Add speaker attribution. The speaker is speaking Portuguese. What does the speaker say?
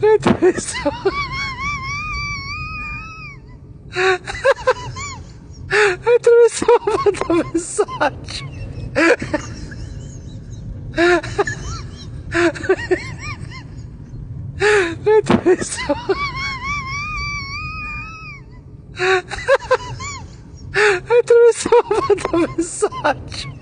Speaker 1: Meu Deus do céu. Atravessou uma atravessagem. Meu Deus do céu. Atravessou uma atravessagem.